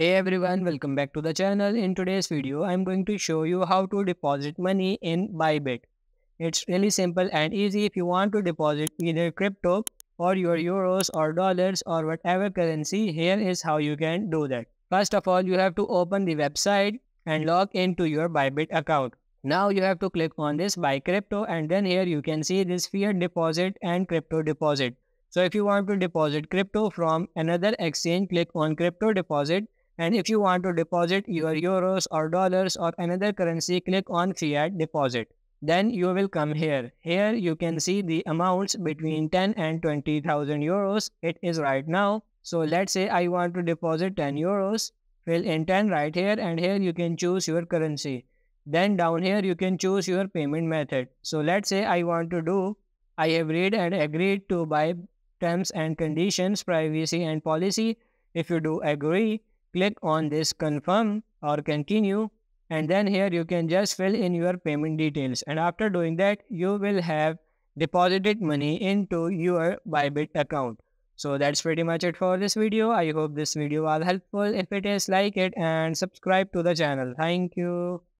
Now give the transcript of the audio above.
Hey everyone, welcome back to the channel. In today's video, I'm going to show you how to deposit money in Bybit. It's really simple and easy if you want to deposit either crypto or your euros or dollars or whatever currency. Here is how you can do that. First of all, you have to open the website and log into your Bybit account. Now you have to click on this buy crypto and then here you can see this fiat deposit and crypto deposit. So if you want to deposit crypto from another exchange, click on crypto deposit and if you want to deposit your euros or dollars or another currency, click on fiat deposit. Then you will come here. Here you can see the amounts between 10 and 20,000 euros. It is right now. So let's say I want to deposit 10 euros. Fill in 10 right here and here you can choose your currency. Then down here you can choose your payment method. So let's say I want to do, I have read and agreed to buy terms and conditions, privacy and policy. If you do agree, click on this confirm or continue and then here you can just fill in your payment details and after doing that you will have deposited money into your Bybit account. So that's pretty much it for this video. I hope this video was helpful. If it is, like it and subscribe to the channel. Thank you.